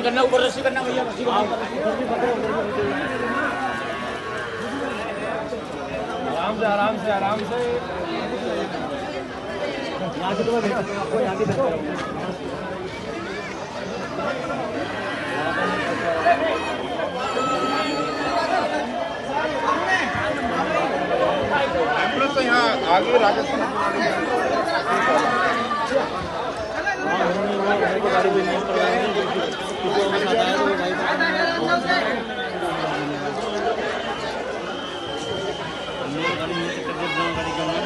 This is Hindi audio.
रस्सी करना ऊपर रस्सी करना भैया रस्सी करना। आराम से आराम से आराम से। यहाँ से तो मैं आपको यहाँ की एंबुलेंस तो यहाँ आगे राजस्थान हाँ, गाड़ी भी नहीं ಗಾಡಿ ಮೇಲೆ ಕಟ್ಟಿದ್ದಾವೆ ಗಾಡಿಗಳು